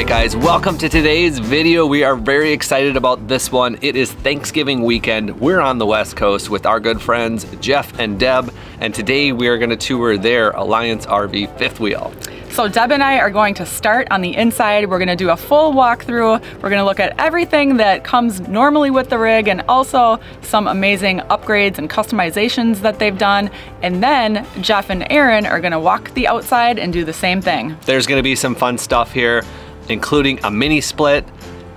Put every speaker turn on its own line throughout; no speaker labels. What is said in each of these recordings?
Right, guys, welcome to today's video. We are very excited about this one. It is Thanksgiving weekend. We're on the West Coast with our good friends, Jeff and Deb, and today we are gonna tour their Alliance RV fifth wheel.
So Deb and I are going to start on the inside. We're gonna do a full walkthrough. We're gonna look at everything that comes normally with the rig and also some amazing upgrades and customizations that they've done. And then Jeff and Aaron are gonna walk the outside and do the same thing.
There's gonna be some fun stuff here, including a mini split,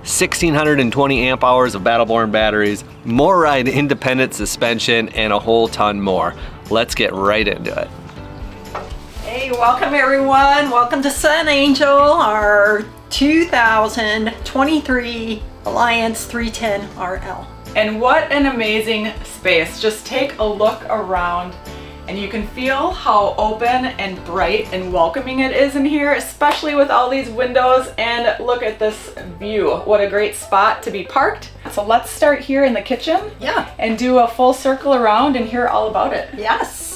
1620 amp hours of Battle Born batteries, MORryde independent suspension, and a whole ton more. Let's get right into it.
Hey, welcome everyone. Welcome to Sun Angel, our 2023 Alliance 310 RL.
And what an amazing space. Just take a look around and you can feel how open and bright and welcoming it is in here, especially with all these windows. And look at this view. What a great spot to be parked. So let's start here in the kitchen.
Yeah.
And do a full circle around and hear all about it.
Yes.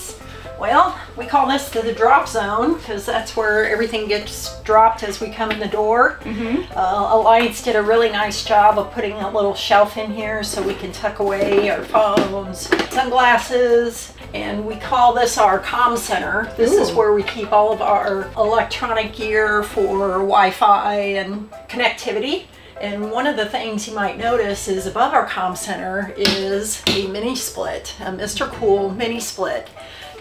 Well, we call this the drop zone because that's where everything gets dropped as we come in the door.
Mm-hmm.
Uh, Alliance did a really nice job of putting a little shelf in here so we can tuck away our phones, sunglasses, and we call this our comm center. This is where we keep all of our electronic gear for Wi-Fi and connectivity. And one of the things you might notice is above our comm center is a mini split, a Mr. Cool mini split.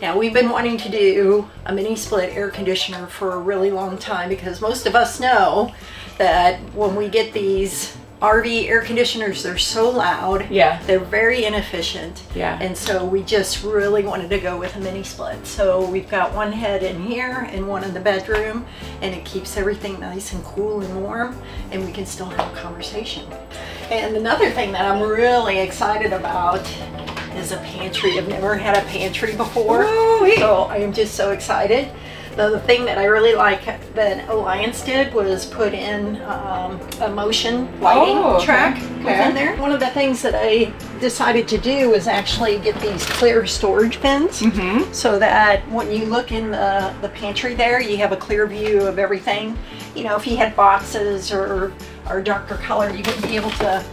Now we've been wanting to do a mini split air conditioner for a really long time because most of us know that when we get these RV air conditioners, they're so loud.
Yeah.
They're very inefficient.
Yeah.
And so we just really wanted to go with a mini split. So we've got one head in here and one in the bedroom and it keeps everything nice and cool and warm and we can still have a conversation. And another thing that I'm really excited about is a pantry. I've never had a pantry before.
Woo-wee.
So I am just so excited. The, the thing that I really like that Alliance did was put in um, a motion lighting
Oh, okay.
track
Okay.
within there. One of the things that I decided to do is actually get these clear storage bins
Mm-hmm.
so that when you look in the, the pantry there, you have a clear view of everything. You know, if you had boxes or, or darker color, you wouldn't be able to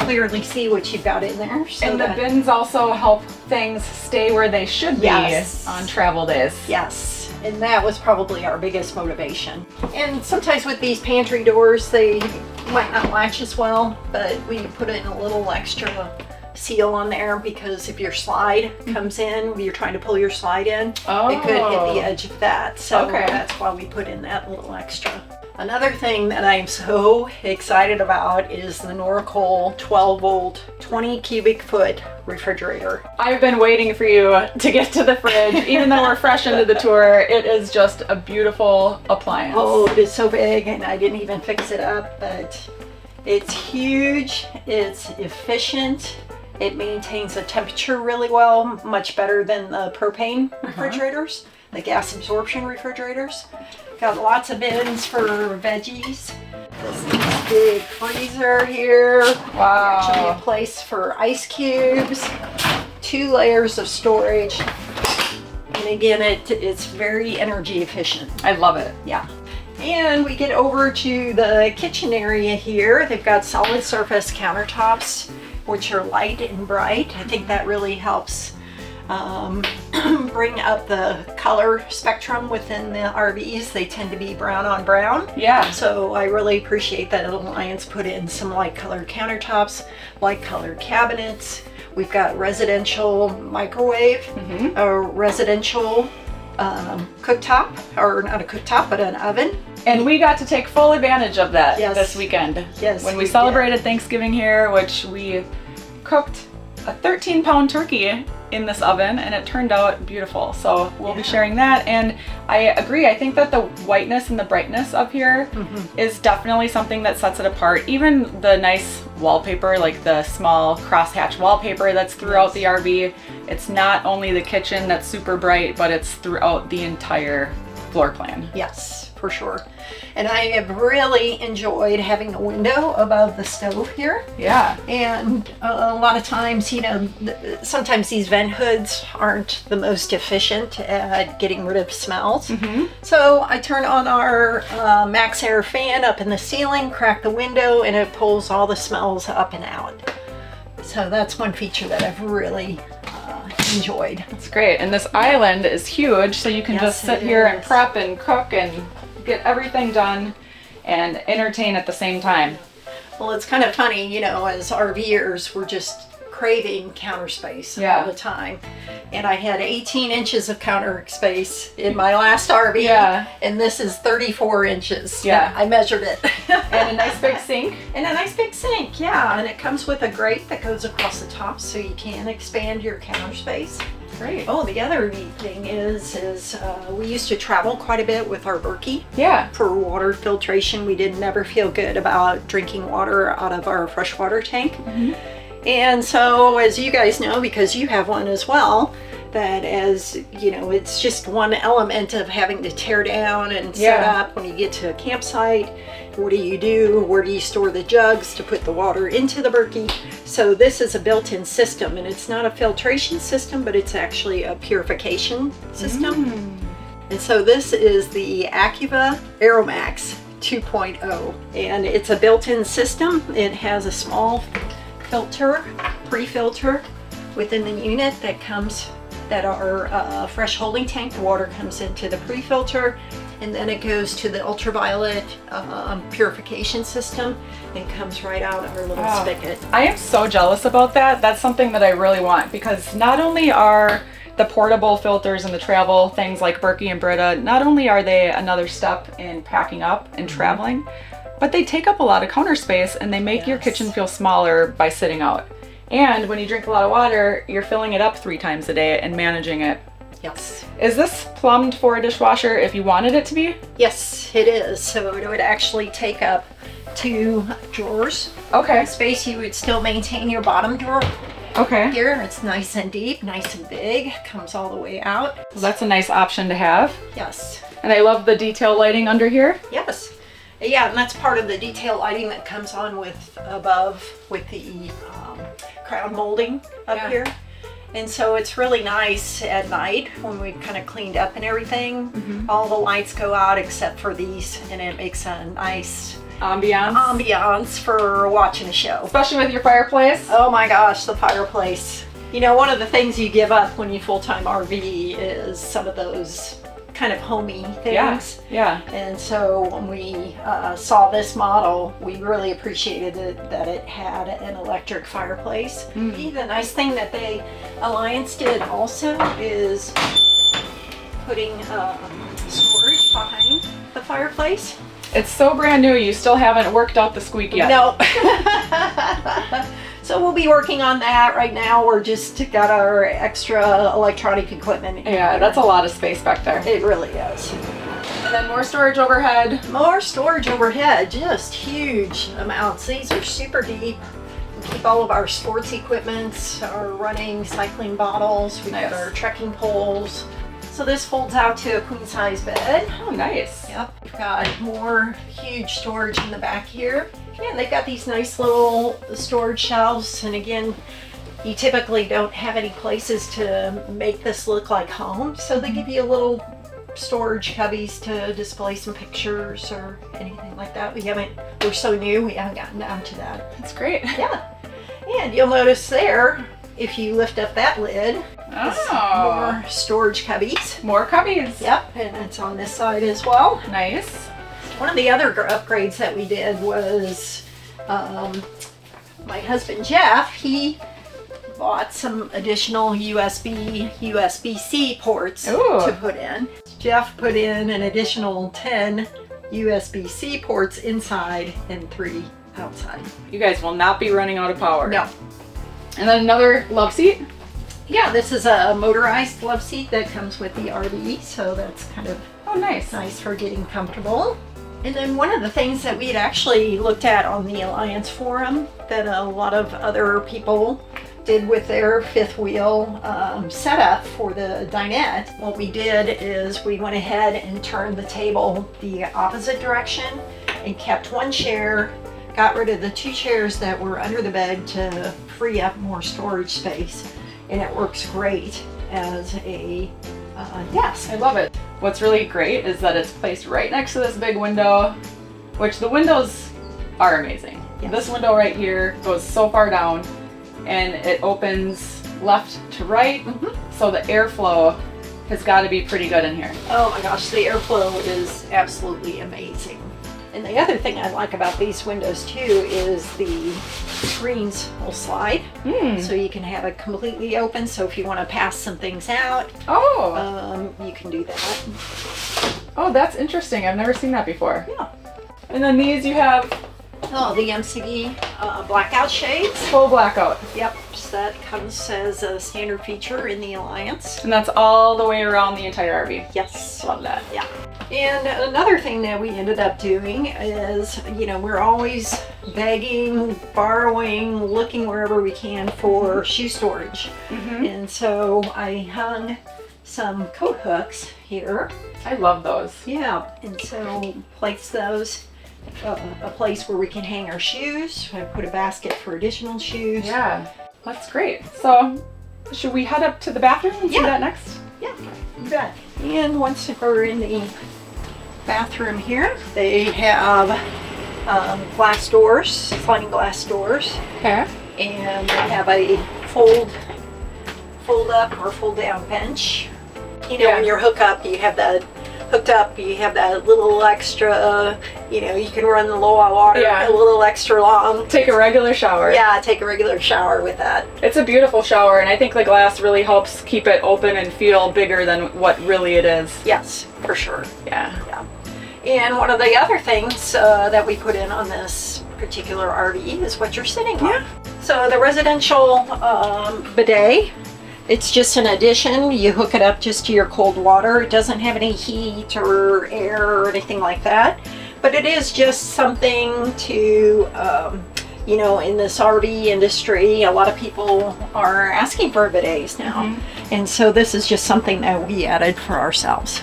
clearly see what you've got in there. So
And the bins also help things stay where they should be
Yes.
on travel days.
Yes, and that was probably our biggest motivation. And sometimes with these pantry doors, they might not latch as well, but we put in a little extra seal on there because if your slide comes in, you're trying to pull your slide in, oh. it could hit
Oh.
the edge of that. So
Okay.
that's why we put in that little extra. Another thing that I'm so excited about is the Norcold 12 volt, 20 cubic foot refrigerator.
I've been waiting for you to get to the fridge. Even though we're fresh into the tour, it is just a beautiful appliance.
Oh, it is so big and I didn't even fix it up, but it's huge, it's efficient, it maintains the temperature really well, much better than the propane uh-huh. refrigerators, the gas absorption refrigerators. Got lots of bins for veggies. This big freezer here. Wow. Actually a place for ice cubes, two layers of storage. And again, it, it's very energy efficient.
I love it.
Yeah. And we get over to the kitchen area here. They've got solid surface countertops, which are light and bright. I think that really helps um, bring up the color spectrum within the RVs. They tend to be brown on brown.
Yeah.
So I really appreciate that Alliance put in some light colored countertops, light colored cabinets. We've got residential microwave,
Mhm.
a residential um, cooktop, or not a cooktop, but an oven.
And we got to take full advantage of that
Yes.
this weekend.
Yes,
When we,
we did.
celebrated Thanksgiving here, which we cooked a 13 pound turkey in this oven and it turned out beautiful. So we'll be sharing that. And I agree, I think that the whiteness and the brightness up here is
Mm-hmm.
definitely something that sets it apart. Even the nice wallpaper, like the small crosshatch wallpaper that's throughout the RV, it's not only the kitchen that's super bright, but it's throughout the entire floor plan.
Yes, for sure. And I have really enjoyed having a window above the stove here.
Yeah.
And a lot of times, you know, sometimes these vent hoods aren't the most efficient at getting rid of smells. So I turn on our uh, MaxxAir fan up in the ceiling, crack the window, and it pulls all the smells up and out. So that's one feature that I've really uh, enjoyed.
It's great. And this island is huge, so you can
Yes,
just sit
it
here and prep and cook and get everything done and entertain at the same time.
Well, it's kind of funny, you know, as RVers, we're just craving counter space
Yeah.
all the time. And I had 18 inches of counter space in my last RV.
Yeah.
And this is 34 inches.
Yeah.
I measured it.
And a nice big sink.
And a nice big sink, yeah. And it comes with a grate that goes across the top so you can expand your counter space.
Great.
Oh, the other neat thing is, is uh, we used to travel quite a bit with our Berkey
Yeah.
for water filtration. We did never feel good about drinking water out of our freshwater tank. And so, as you guys know, because you have one as well, that as you know, it's just one element of having to tear down and set
Yeah.
up when you get to a campsite. What do you do? Where do you store the jugs to put the water into the Berkey? So, this is a built in system, and it's not a filtration system, but it's actually a purification system. Mm. And so this is the Acuva ArrowMAX 2.0 and it's a built-in system. It has a small filter, pre-filter within the unit that comes that our uh, fresh holding tank, the water comes into the pre-filter and then it goes to the ultraviolet um, purification system and comes right out of our little
Wow.
spigot.
I am so jealous about that. That's something that I really want because not only are the portable filters and the travel things like Berkey and Brita, not only are they another step in packing up and traveling, but they take up a lot of counter space and they make your kitchen feel smaller by sitting out. And when you drink a lot of water, you're filling it up three times a day and managing it.
Yes.
Is this plumbed for a dishwasher if you wanted it to be?
Yes, it is. So it would actually take up two drawers.
Okay.
space you would still maintain your bottom drawer
Okay.
here it's nice and deep nice and big comes all the way out
Well, that's a nice option to have.
yes
And I love the detail lighting under here.
yes yeah and that's part of the detail lighting that comes on with above with the um, crown molding up
Yeah.
here and so it's really nice at night when we've kind of cleaned up and everything
Mm-hmm.
all the lights go out except for these and it makes a nice
Ambiance.
ambiance for watching a show
Especially with your fireplace.
Oh my gosh, the fireplace. You know, one of the things you give up when you full-time RV is some of those kind of homey
Yeah.
things.
Yeah.
And so when we uh, saw this model, we really appreciated it, that it had an electric fireplace.
Mm.
The nice thing that they Alliance did also is putting um, storage behind the fireplace.
It's so brand new, you still haven't worked out the squeak yet.
No. so we'll be working on that right now. We're just got our extra electronic equipment.
Yeah,
here.
that's a lot of space back there.
It really is.
And then more storage overhead.
More storage overhead, just huge amounts. These are super deep. We keep all of our sports equipment, our running, cycling bottles. We've
Nice.
got our trekking poles. So this folds out to a queen size bed.
Oh, nice.
Yep, we've got more huge storage in the back here. And they've got these nice little storage shelves. And again, you typically don't have any places to make this look like home. So they give you a little storage cubbies to display some pictures or anything like that. We haven't, we're so new, we haven't gotten down to that.
That's great.
Yeah. And you'll notice there, if you lift up that lid,
Oh.
more storage cubbies.
More cubbies.
Yep, and it's on this side as well.
Nice.
One of the other upgrades that we did was um, my husband Jeff, he bought some additional USB, USB-C ports
Ooh.
to put in. Jeff put in an additional 10 USB-C ports inside and three outside.
You guys will not be running out of power.
No.
And then another love seat.
Yeah, this is a motorized love seat that comes with the RV, so that's kind of
Oh, nice.
nice for getting comfortable. And then one of the things that we had actually looked at on the Alliance forum that a lot of other people did with their fifth wheel um, setup for the dinette, what we did is we went ahead and turned the table the opposite direction and kept one chair, got rid of the two chairs that were under the bed to free up more storage space. And it works great as a uh, desk.
I love it. What's really great is that it's placed right next to this big window, which the windows are amazing.
Yes.
This window right here goes so far down and it opens left to right. So the airflow has got to be pretty good in here.
Oh my gosh, the airflow is absolutely amazing. And the other thing I like about these windows too is the screens will slide.
Hmm.
So you can have it completely open. So if you want to pass some things out,
Oh,
um, you can do that.
oh, that's interesting. I've never seen that before.
Yeah.
And then these you have
Oh, the MCD uh, blackout shades.
full blackout.
Yep, so that comes as a standard feature in the Alliance.
And that's all the way around the entire RV.
Yes.
Love that.
Yeah. And another thing that we ended up doing is, you know, we're always begging, borrowing, looking wherever we can for shoe storage.
Mhm.
And so I hung some coat hooks here.
I love those.
Yeah, and so place those uh, a place where we can hang our shoes. I put a basket for additional shoes.
Yeah, that's great. So, should we head up to the bathroom and see
Yeah.
that next?
Yeah, you bet. And once we're in the bathroom here, they have um, glass doors, sliding glass doors,
Okay.
and they have a fold, fold up or fold down bench. You know,
Yeah.
when you're hook up, you have that hooked up, you have that little extra, you know, you can run the low water
Yeah.
a little extra long.
Take a regular shower.
Yeah, take a regular shower with that.
It's a beautiful shower, and I think the glass really helps keep it open and feel bigger than what really it is.
Yes, for sure.
Yeah. Yeah.
And one of the other things uh, that we put in on this particular RV is what you're sitting on.
Yeah.
So the residential um, bidet, it's just an addition. You hook it up just to your cold water. It doesn't have any heat or air or anything like that. But it is just something to, um, you know, in this RV industry, a lot of people are asking for bidets now. And so this is just something that we added for ourselves.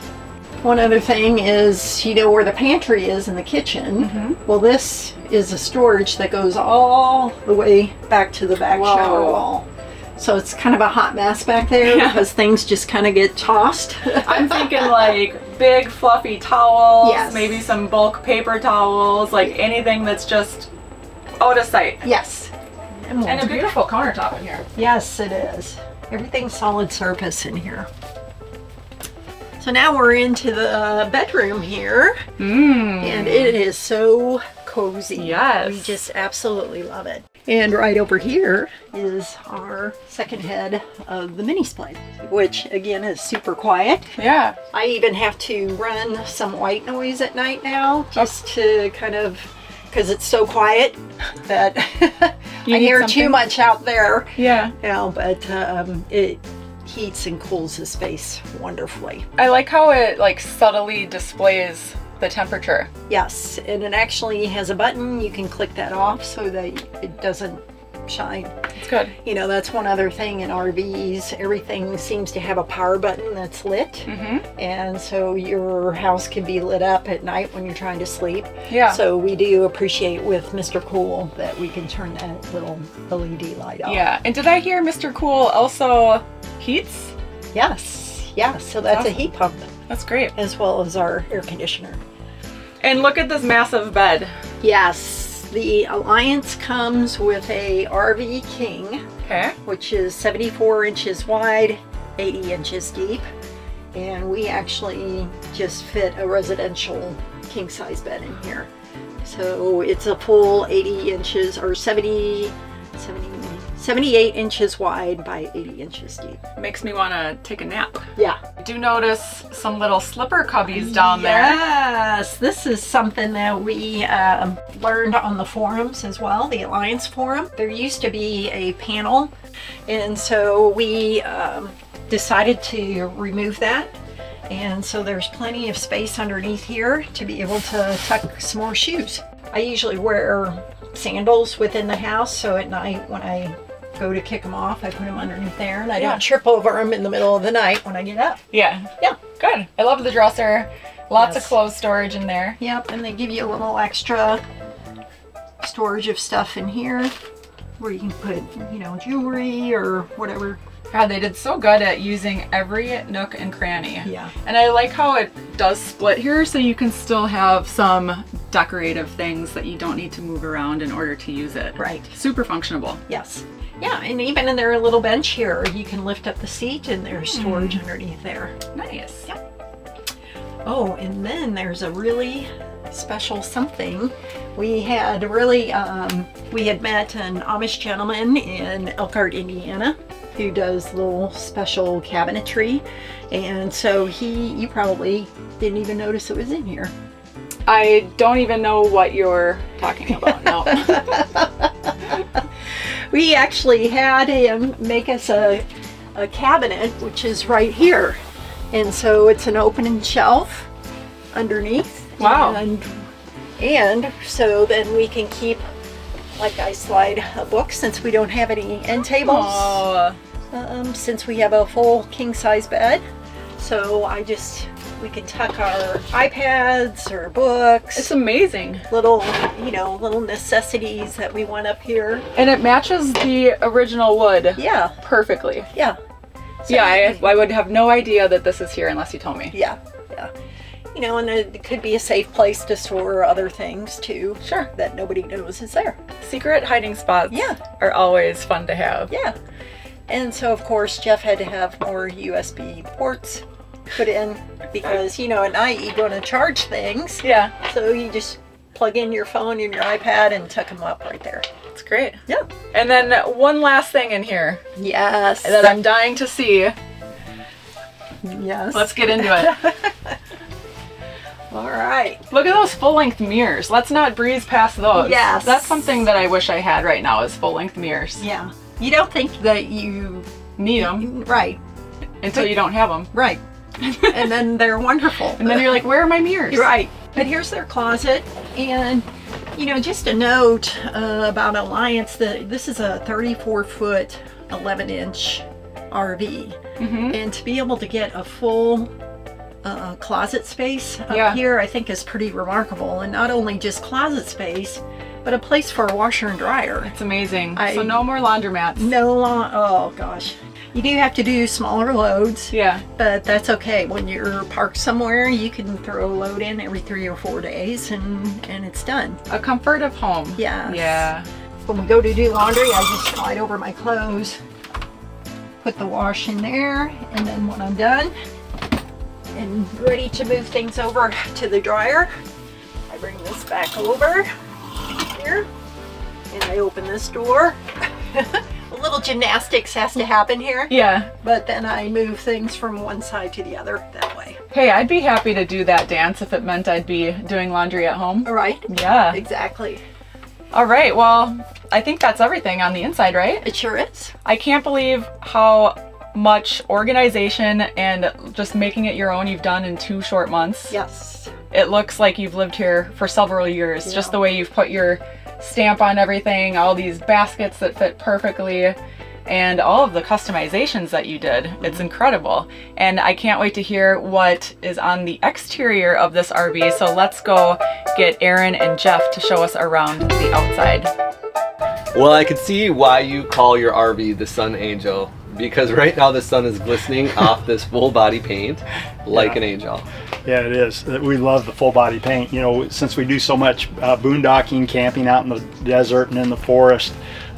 One other thing is, you know, where the pantry is in the kitchen. Well, this is a storage that goes all the way back to the back
Whoa.
shower wall. So it's kind of a hot mess back there
Yeah.
because things just kind of get tossed.
I'm thinking like big fluffy towels,
Yes.
maybe some bulk paper towels, like anything that's just out of sight.
yes. And,
And a beautiful countertop in here.
Yes, it is. Everything's solid surface in here. So now we're into the bedroom here,
Mmm.
and it is so cozy.
Yes.
We just absolutely love it. And right over here is our second head of the mini split, which again is super quiet.
Yeah.
I even have to run some white noise at night now just to kind of because it's so quiet that
You
I hear too much out there.
Yeah.
You know, but um, it heats and cools the space wonderfully.
I like how it like subtly displays the temperature.
Yes, and it actually has a button. You can click that off so that it doesn't shine.
It's good.
You know, that's one other thing in RVs. Everything seems to have a power button that's lit.
Mm-hmm.
And so your house can be lit up at night when you're trying to sleep.
Yeah.
So we do appreciate with Mr. Cool that we can turn that little LED light off.
yeah. And did I hear Mr. Cool also heats?
Yes. Yeah. So that's a heat pump
That's great.
as well as our air conditioner.
And look at this massive bed.
Yes. The Alliance comes with a RV King,
Okay.
which is 74 inches wide, 80 inches deep. And we actually just fit a residential king size bed in here. So it's a full 80 inches or 70, 70 78 inches wide by 80 inches deep.
Makes me want to take a nap.
Yeah.
I do notice some little slipper cubbies down there.
Yes, this is something that we um, learned on the forums as well, the Alliance forum. There used to be a panel, and so we um, decided to remove that. And so there's plenty of space underneath here to be able to tuck some more shoes. I usually wear sandals within the house, so at night when I go to kick them off, I put them underneath there, and I
Yeah.
don't trip over them in the middle of the night when I get up.
Yeah.
Yeah.
Good. I love the dresser. Lots
Yes.
of clothes storage in there.
Yep, and they give you a little extra storage of stuff in here where you can put, you know, jewelry or whatever.
God, they did so good at using every nook and cranny.
Yeah.
And I like how it does split here so you can still have some decorative things that you don't need to move around in order to use it.
Right.
Super functional.
Yes. Yeah, and even in their little bench here, you can lift up the seat and there's storage underneath there.
Nice. Yep.
Oh, and then there's a really special something. We had really, um, we had met an Amish gentleman in Elkhart, Indiana, who does little special cabinetry. And so he, you probably didn't even notice it was in here.
I don't even know what you're talking about now.
We actually had him make us a, a cabinet, which is right here. And so it's an opening shelf underneath.
Wow.
And, and so then we can keep, like I slide a book since we don't have any end tables, um, since we have a full king size bed. So I just, we can tuck our iPads or books,
it's amazing.
little, you know, little necessities that we want up here.
And it matches the original wood
Yeah,
perfectly.
yeah. So
Yeah, I, I would have no idea that this is here unless you told me.
Yeah, yeah. You know, and it could be a safe place to store other things too.
Sure.
That nobody knows is there.
Secret hiding spots
Yeah.
are always fun to have.
Yeah. And so, of course, Jeff had to have more USB ports put in because, you know, at night you're going to charge things.
Yeah,
So you just plug in your phone and your iPad and tuck them up right there.
it's great.
Yeah.
And then one last thing in here
Yes.
that I'm dying to see.
yes.
Let's get into it.
All right.
Look at those full-length mirrors. Let's not breeze past those.
Yes.
That's something that I wish I had right now is full-length mirrors.
Yeah. You don't think that you.
Need them
Right.
until you don't have them.
Right. and then they're wonderful.
And then you're like, where are my mirrors?
Right. But here's their closet, and you know, just a note uh, about Alliance that this is a 34 foot, 11 inch RV,
Mhm.
and to be able to get a full uh, closet space up
Yeah.
here, I think is pretty remarkable. And not only just closet space, but a place for a washer and dryer.
It's amazing.
I-
so no more laundromats.
No, lo- oh gosh. You do have to do smaller loads,
Yeah.
but that's okay. When you're parked somewhere, you can throw a load in every three or four days and, and it's done.
A comfort of home.
Yeah.
Yeah.
When we go to do laundry, I just slide over my clothes, put the wash in there, and then when I'm done and ready to move things over to the dryer, I bring this back over here and I open this door. a little gymnastics has to happen here.
Yeah.
But then I move things from one side to the other that way.
Hey, I'd be happy to do that dance if it meant I'd be doing laundry at home.
All right?
Yeah.
Exactly.
All right. Well, I think that's everything on the inside, right?
It sure is.
I can't believe how much organization and just making it your own you've done in two short months.
Yes.
It looks like you've lived here for several years.
Yeah.
Just the way you've put your stamp on everything, all these baskets that fit perfectly, and all of the customizations that you did. It's mm-hmm. incredible. And I can't wait to hear what is on the exterior of this RV. So let's go get Aaron and Jeff to show us around the outside.
Well, I can see why you call your RV the Sun Angel because right now the sun is glistening off this full body paint like
Yeah.
an angel.
Yeah, it is. Uh, We love the full body paint. You know, since we do so much uh, boondocking, camping out in the desert and in the forest,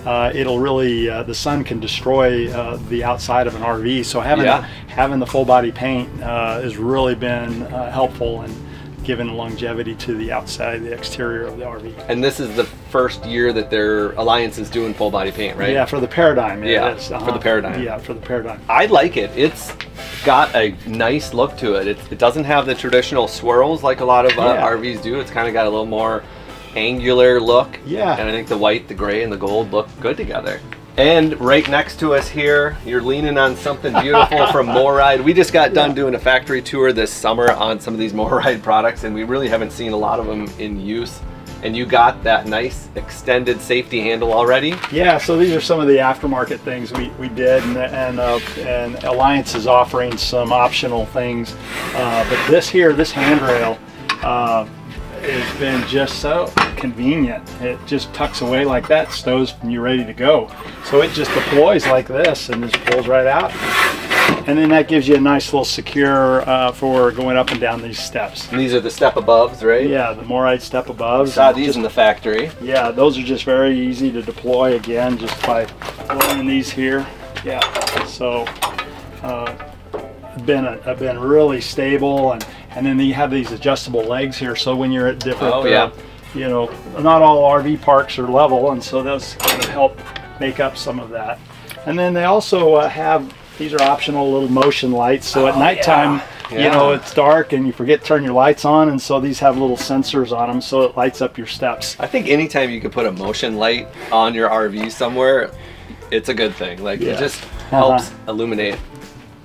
uh, it'll really uh, the sun can destroy uh, the outside of an RV. So having
Yeah.
the, having the full body paint uh, has really been uh, helpful and given longevity to the outside, the exterior of the RV.
And this is the first year that their alliance is doing full body paint, right?
Yeah, for the paradigm. it
Yeah,
is,
for the paradigm.
Yeah, for the paradigm.
I like it. It's got a nice look to it. It, it doesn't have the traditional swirls like a lot of uh,
Yeah.
RVs do. It's kind of got a little more angular look.
Yeah.
And I think the white, the gray, and the gold look good together. And right next to us here, you're leaning on something beautiful from MORryde. We just got done doing a factory tour this summer on some of these MORryde products, and we really haven't seen a lot of them in use. And you got that nice extended safety handle already?
Yeah, so these are some of the aftermarket things we, we did, and and, uh, and Alliance is offering some optional things. Uh, but this here, this handrail, uh, has been just so convenient. It just tucks away like that, stows, and you're ready to go. So it just deploys like this and just pulls right out. And then that gives you a nice little secure uh, for going up and down these steps.
And these are the step aboves, right?
Yeah, the MORryde step above.
Saw these in the factory.
Yeah, those are just very easy to deploy again just by throwing these here. Yeah, so uh, been a, been really stable and and then you have these adjustable legs here so when you're at different
Oh, yeah.
uh, you know not all RV parks are level and so those kind of help make up some of that and then they also uh, have these are optional little motion lights so at
Oh,
nighttime
yeah.
you know it's dark and you forget to turn your lights on and so these have little sensors on them so it lights up your steps
I think anytime you could put a motion light on your RV somewhere, it's a good thing. Like
Yeah.
it just
Uh-huh.
helps illuminate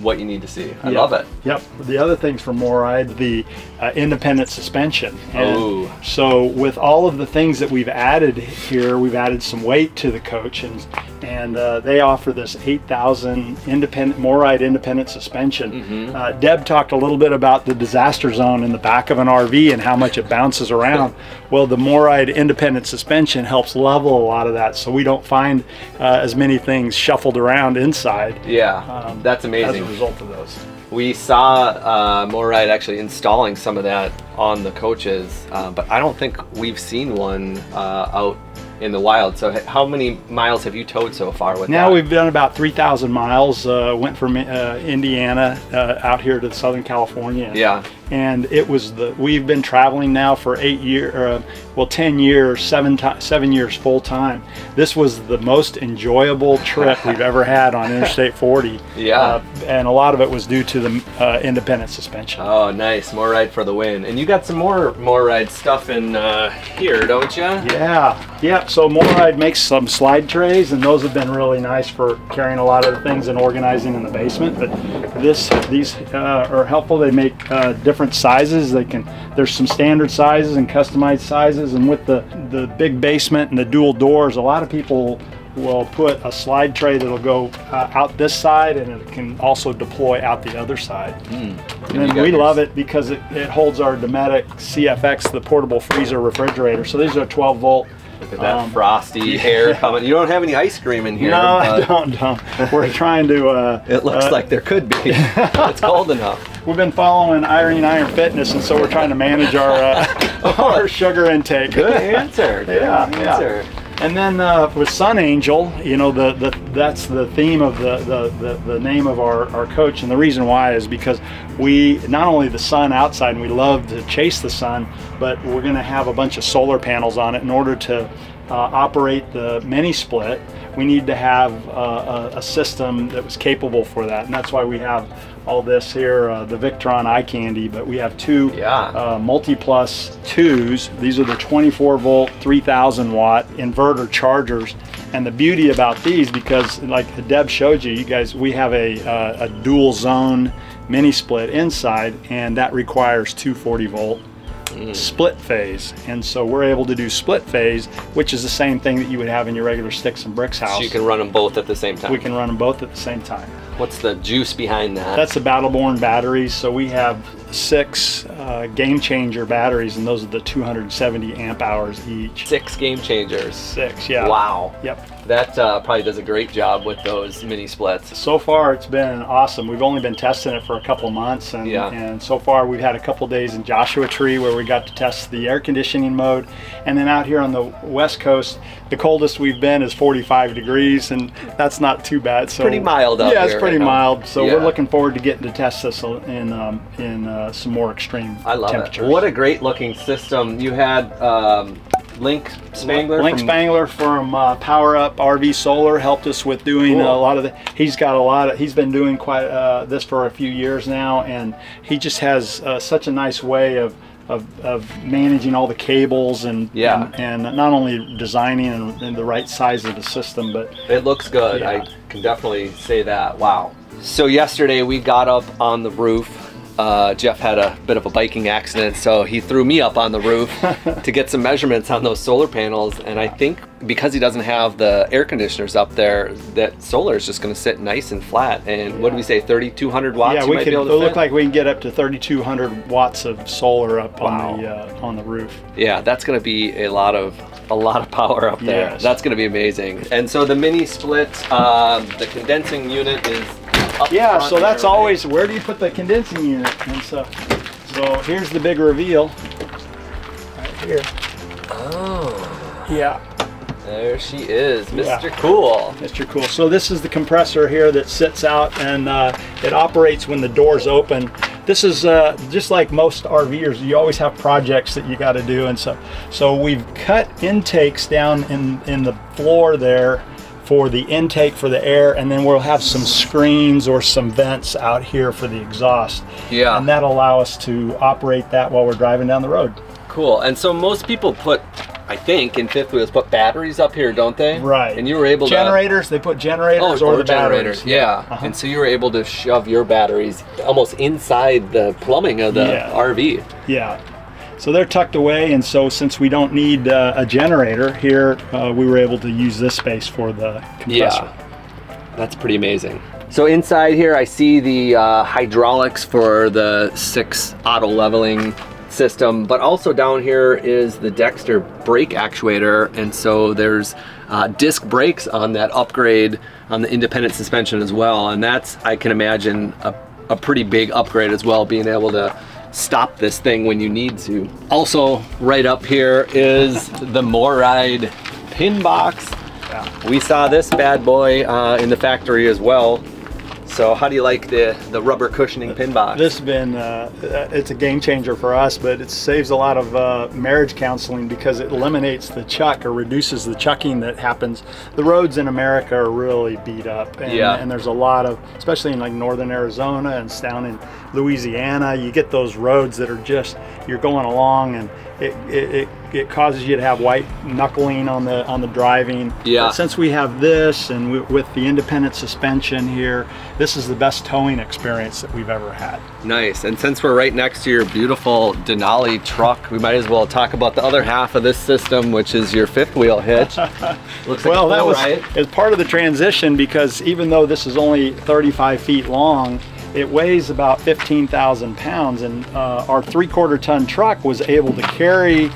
what you need to see. I
Yep.
love it.
Yep. The other things for MORryde, the uh, independent suspension. And
Oh.
So with all of the things that we've added here, we've added some weight to the coach, and and uh, they offer this 8,000 independent MORryde independent suspension.
Mm-hmm.
Uh, Deb talked a little bit about the disaster zone in the back of an RV and how much it bounces around. well, the MORryde independent suspension helps level a lot of that, so we don't find uh, as many things shuffled around inside.
Yeah,
um,
that's amazing.
As a result of those.
We saw uh, MORryde actually installing some of that on the coaches, uh, but I don't think we've seen one uh, out in the wild. So, how many miles have you towed so far with
Now
that?
we've done about 3,000 miles. Uh, went from uh, Indiana uh, out here to Southern California.
Yeah,
And it was the we've been traveling now for eight year, uh, well, 10 years, seven seven years full time. This was the most enjoyable trip we've ever had on Interstate 40.
Yeah.
Uh, and a lot of it was due to the uh, independent suspension.
Oh, nice. MORryde for the win. And you got some more MORryde stuff in uh, here, don't you?
Yeah, yeah. So MORryde makes some slide trays, and those have been really nice for carrying a lot of the things and organizing in the basement. But this, these uh, are helpful. They make uh, different sizes. They can. There's some standard sizes and customized sizes, and with the the big basement and the dual doors, a lot of people will put a slide tray that'll go uh, out this side and it can also deploy out the other side. And
you
then
got
we love it because it, it holds our Dometic CFX, the portable freezer refrigerator. So these are 12 volt.
Look at that
Um,
frosty hair coming. You don't have any ice cream in here.
no, I don't, don't. We're trying to. Uh,
It looks
uh,
like there could be. it's cold enough.
we've been following Irene Iron Fitness, and so we're trying to manage our uh, our sugar intake.
Good answer. Good
Yeah,
answer.
And then uh, with Sun Angel, you know, the, the that's the theme of the, the, the, the name of our, our coach. And the reason why is because we, not only the sun outside, and we love to chase the sun, but we're going to have a bunch of solar panels on it in order to uh, operate the mini split. We need to have uh, a, a system that was capable for that. And that's why we have all this here, uh, the Victron eye candy, but we have two
Yeah.
uh, MultiPlus twos. These are the 24 volt, 3000 watt inverter chargers. And the beauty about these, because like Deb showed you, you guys, we have a, uh, a dual zone mini split inside, and that requires 240 volt split phase. And so we're able to do split phase, which is the same thing that you would have in your regular sticks and bricks house.
So you can run them both at the same time.
we can run them both at the same time.
What's the juice behind that?
That's the Battle Born batteries. So we have six uh, game changer batteries, and those are the 270 amp hours each.
six game changers.
Six, yeah.
Wow.
Yep.
That uh, probably does a great job with those mini splits.
So far, it's been awesome. We've only been testing it for a couple months, and,
Yeah.
and so far we've had a couple days in Joshua Tree where we got to test the air conditioning mode, and then out here on the west coast, the coldest we've been is 45 degrees, and that's not too bad. So
Pretty mild out
Yeah, it's pretty
right
mild. So
Yeah.
we're looking forward to getting to test this in um, in uh, some more extreme
I love
temperatures.
it. What a great looking system. You had um, Link Spangler.
Link
from-
Spangler from uh, Power Up RV Solar helped us with doing
Cool.
a lot of the. He's got a lot of. He's been doing quite uh, this for a few years now, and he just has uh, such a nice way of. Of, of managing all the cables and,
Yeah.
and and not only designing and, and the right size of the system, but
It looks good.
Yeah.
I can definitely say that. Wow. So yesterday we got up on the roof uh, Jeff had a bit of a biking accident, so he threw me up on the roof to get some measurements on those solar panels. And I think because he doesn't have the air conditioners up there, that solar is just going to sit nice and flat. And what do we say, 3,200 watts?
Yeah, we
might
can.
be able
It
to
look like we can get up to 3,200 watts of solar up
Wow.
on the uh, on the roof.
Yeah, that's going to be a lot of a lot of power up there.
Yes.
That's going to be amazing. And so the mini split, um, the condensing unit is.
Yeah, so that's always where do you put the condensing unit? And so, so here's the big reveal. Right here.
Oh,
Yeah,
there she is,
Yeah.
Mr. Cool.
Mr. Cool. So this is the compressor here that sits out and uh, it operates when the doors open. This is uh, just like most RVers. You always have projects that you got to do, and so so we've cut intakes down in in the floor there for the intake for the air, and then we'll have some screens or some vents out here for the exhaust.
Yeah.
and that'll allow us to operate that while we're driving down the road.
Cool. And so most people put, I think, in fifth wheels, put batteries up here, don't they?
Right.
And you were able to.
Generators, they put generators
Oh,
or
or
the
generators.
batteries.
Yeah.
Uh-huh.
And so you were able to shove your batteries almost inside the plumbing of the
Yeah.
RV.
Yeah. So they're tucked away, and so since we don't need uh, a generator here, uh, we were able to use this space for the compressor.
Yeah. That's pretty amazing. So inside here, I see the uh, hydraulics for the six auto leveling system, but also down here is the Dexter brake actuator. And so there's uh, disc brakes on that upgrade on the independent suspension as well. And that's, I can imagine, a, a pretty big upgrade as well, being able to stop this thing when you need to. Also, right up here is the MORryde pin box.
Yeah.
We saw this bad boy uh, in the factory as well. So how do you like the, the rubber cushioning pin box?
This has been, uh, it's a game changer for us, but it saves a lot of uh, marriage counseling because it eliminates the chuck or reduces the chucking that happens. The roads in America are really beat up. And,
Yeah.
and there's a lot of, especially in like northern Arizona and down in Louisiana, you get those roads that are just, you're going along and it, it, it, it causes you to have white knuckling on the on the driving.
Yeah.
But since we have this and we, with the independent suspension here, this is the best towing experience that we've ever had.
Nice. And since we're right next to your beautiful Denali truck, we might as well talk about the other half of this system, which is your fifth wheel hitch. Looks like
Well,
a
that was as part of the transition because even though this is only 35 feet long, it weighs about 15,000 pounds, and uh, our three-quarter ton truck was able to carry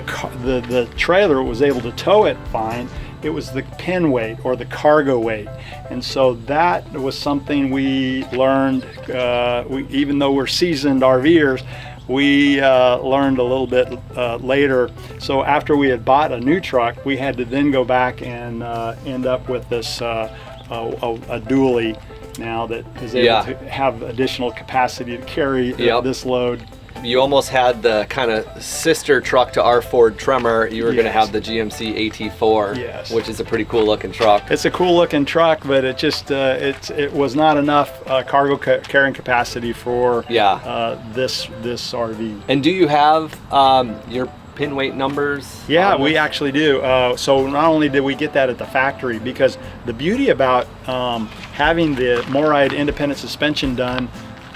the, the the trailer. Was able to tow it fine. It was the pin weight or the cargo weight, and so that was something we learned. Uh, we, even though we're seasoned RVers, we uh, learned a little bit uh, later. So after we had bought a new truck, we had to then go back and uh, end up with this uh, a, a, a dually now that is able
Yeah.
to have additional capacity to carry
Yep.
this load.
You almost had the kind of sister truck to our Ford Tremor. You were going to have the GMC AT4,
Yes.
which is a pretty cool looking truck.
It's a cool looking truck, but it just uh, it it was not enough uh, cargo ca- carrying capacity for
Yeah.
uh, this this RV.
And do you have um, your pin weight numbers?
Yeah, we actually do. Uh, so not only did we get that at the factory, because the beauty about um, having the MORryde independent suspension done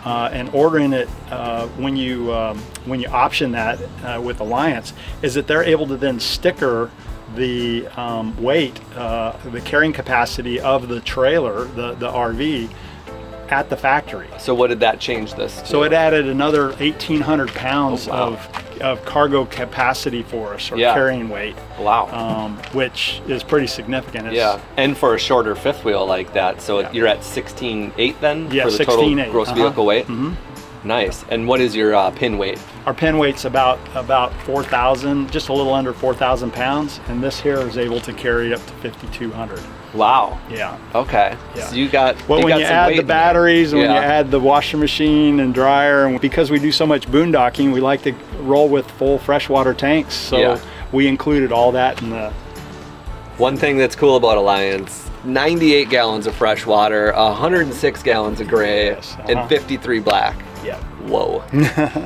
uh, and ordering it uh, when you um, when you option that uh, with Alliance is that they're able to then sticker the um, weight, uh, the carrying capacity of the trailer, the the RV, at the factory.
So what did that change this? To?
So it added another 1,800 pounds
Oh, wow.
of, of cargo capacity for us, or
Yeah.
carrying weight,
wow.
um, which is pretty significant. It's,
yeah, and for a shorter fifth wheel like that, so
Yeah.
you're at 16.8 then
Yeah,
for the total
16.8,
gross
uh-huh.
vehicle weight.
Mhm.
Nice. And what is your uh, pin weight?
Our pin weight's about about 4,000, just a little under 4,000 pounds, and this here is able to carry up to 5,200.
Wow.
Yeah.
Okay.
Yeah.
So you got.
Well,
you
when
got
you add the batteries, and when you add the washer machine and dryer, and because we do so much boondocking, we like to roll with full freshwater tanks. So
Yeah.
we included all that in the
One thing that's cool about Alliance 98 gallons of fresh water, 106 gallons of gray,
Yes, uh-huh.
and 53 black.
yeah.
Whoa.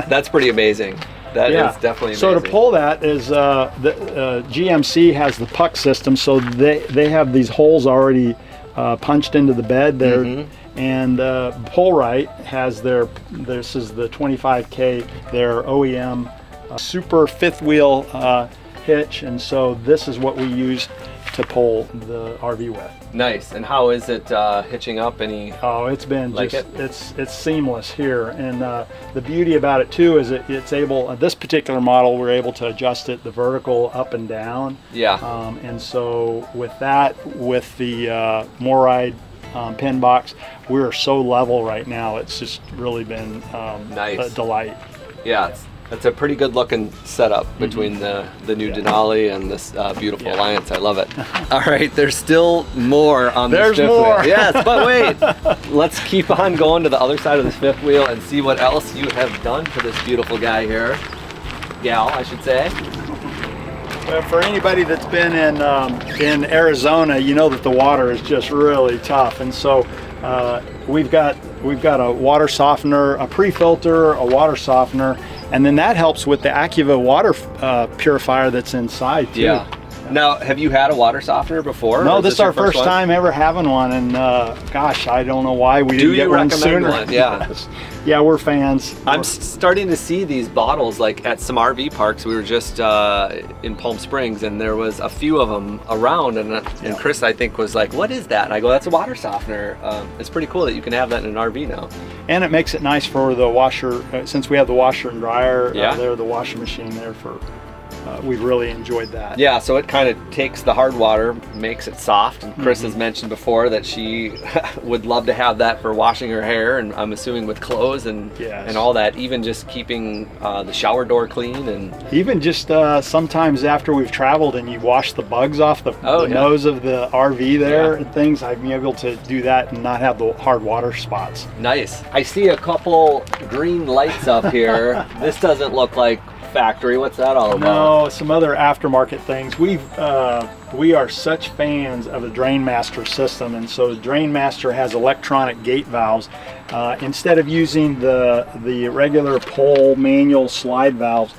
that's pretty amazing. That is
yeah.
definitely amazing.
So to pull that is uh, the uh, GMC has the puck system, so they they have these holes already uh, punched into the bed there.
Mm-hmm.
And uh, Pullrite has their, this is the 25K, their OEM uh, super fifth wheel uh, hitch. And so this is what we use to pull the RV with.
Nice. And how is it uh, hitching up? Any?
Oh, it's been
Like
just
it?
it's it's seamless here, and uh, the beauty about it too is it, it's able. Uh, this particular model, we're able to adjust it the vertical up and down,
Yeah.
um, and so with that, with the uh, MORryde um, pin box, we're so level right now. It's just really been um,
Nice.
a delight.
Yeah, it's, it's a pretty good looking setup between the, the new
Mm-hmm. Yeah.
Denali and this uh, beautiful
Yeah.
Alliance. I love it. All right, there's still more on
There's
this fifth wheel.
more.
Yes, but wait. Let's keep on going to the other side of this fifth wheel and see what else you have done for this beautiful guy here. Gal, I should say.
Well, for anybody that's been in um, in Arizona, you know that the water is just really tough, and so uh, we've got we've got a water softener, a pre-filter, a water softener, and then that helps with the Accuva water uh, purifier that's inside too.
Yeah. Now, have you had a water softener before?
No, this is our first time ever having one, and uh, gosh, I don't know why we
Do
didn't get one sooner.
one? Yeah.
Yes. yeah, we're fans.
I'm s- starting to see these bottles like at some RV parks. We were just uh, in Palm Springs, and there was a few of them around. And, uh,
Yeah.
and Chris, I think, was like, "What is that?" And I go, "That's a water softener." Um, it's pretty cool that you can have that in an RV now.
And it makes it nice for the washer, uh, since we have the washer and dryer
Yeah.
uh, there, the washing machine there for, uh, we've really enjoyed that.
Yeah, so it kind of takes the hard water, makes it soft. And Chris
Mm-hmm.
has mentioned before that she would love to have that for washing her hair, and I'm assuming with clothes and
Yes.
and all that. Even just keeping uh, the shower door clean and
Even just uh, sometimes after we've traveled and you wash the bugs off the,
Oh,
the
yeah.
nose of the RV there
Yeah.
and things, I've been able to do that and not have the hard water spots.
Nice. I see a couple green lights up here. this doesn't look like factory. What's that all about?
No, some other aftermarket things. We've uh, we are such fans of the DrainMaster system, and so DrainMaster has electronic gate valves. Uh, instead of using the the regular pull manual slide valves,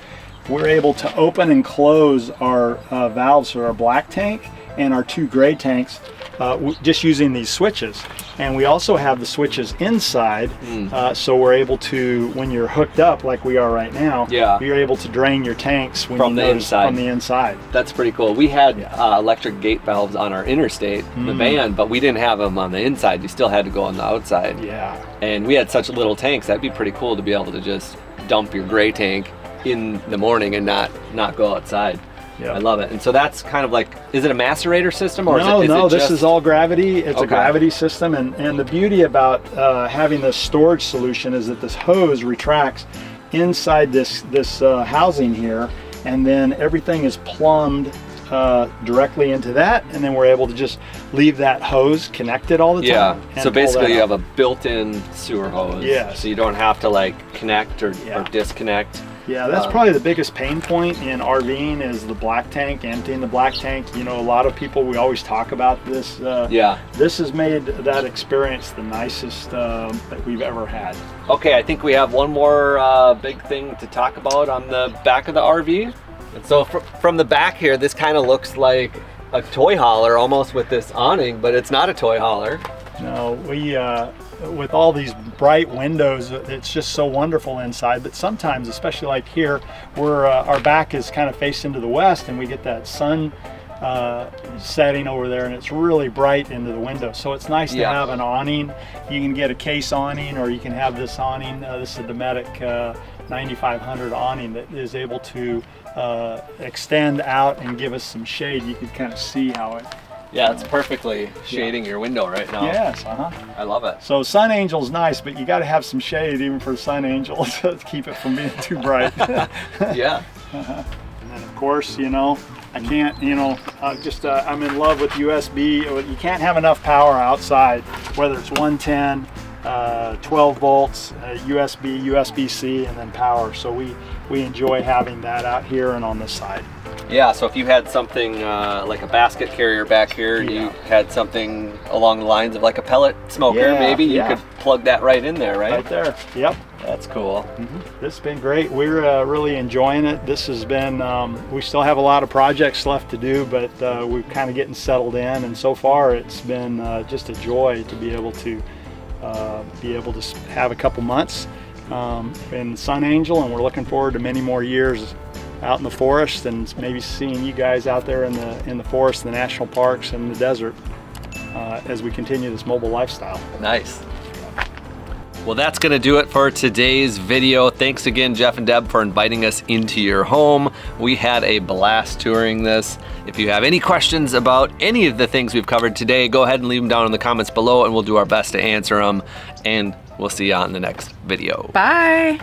we're able to open and close our uh, valves for our black tank and our two gray tanks uh, just using these switches. And we also have the switches inside,
Hmm.
uh, so we're able to, when you're hooked up like we are right now,
Yeah.
you're able to drain your tanks when
From the inside.
From the inside.
That's pretty cool. We had
Yeah.
uh, electric gate valves on our interstate, the
Mm.
van, but we didn't have them on the inside. You still had to go on the outside.
Yeah.
And we had such little tanks. That'd be pretty cool to be able to just dump your gray tank in the morning and not not go outside.
Yeah.
I love it. And so that's kind of like, is it a macerator system or
no,
is it, is
no,
it
this is all gravity. It's
Okay.
a gravity system, and, and the beauty about uh, having this storage solution is that this hose retracts inside this this uh, housing here, and then everything is plumbed uh, directly into that, and then we're able to just leave that hose connected all the
Yeah.
time. Yeah.
So basically, you have a built-in sewer hose.
Yeah.
So you don't have to like connect or,
Yeah.
or disconnect.
Yeah, that's
Um,
probably the biggest pain point in RVing is the black tank, emptying the black tank. You know, a lot of people, we always talk about this. Uh,
Yeah.
This has made that experience the nicest um, that we've ever had.
Okay, I think we have one more uh, big thing to talk about on the back of the RV. And so fr- from the back here, this kind of looks like a toy hauler almost with this awning, but it's not a toy hauler.
No, we, uh, with all these bright windows, it's just so wonderful inside. But sometimes, especially like here, where uh, our back is kind of faced into the west and we get that sun uh, setting over there and it's really bright into the window. So it's nice
Yeah.
to have an awning. You can get a case awning or you can have this awning. Uh, this is a Dometic uh, 9500 awning that is able to uh, extend out and give us some shade. You can kind of see how it.
Yeah, it's perfectly shading your window right now.
Yes, uh-huh.
I love it.
So Sun Angel's nice, but you got to have some shade even for Sun Angel to keep it from being too bright.
Yeah.
And then of course, you know, I can't, you know, uh, just uh, I'm in love with USB. You can't have enough power outside, whether it's 110, uh, 12 volts, uh, USB, USB-C, and then power. So we we enjoy having that out here and on this side.
Yeah, so if you had something uh, like a basket carrier back here, and you had something along the lines of like a pellet smoker,
Yeah,
maybe you
yeah.
could plug that right in there, right?
Right there. Yep.
That's cool.
This has been great. We're uh, really enjoying it. This has been, um, we still have a lot of projects left to do, but uh, we're kind of getting settled in. And so far, it's been uh, just a joy to be able to uh, be able to have a couple months um, in Sun Angel, and we're looking forward to many more years out in the forest and maybe seeing you guys out there in the in the forest, the national parks, and the desert uh, as we continue this mobile lifestyle.
Nice. Well, that's going to do it for today's video. Thanks again, Jeff and Deb, for inviting us into your home. We had a blast touring this. If you have any questions about any of the things we've covered today, go ahead and leave them down in the comments below and we'll do our best to answer them. And we'll see you on the next video.
Bye.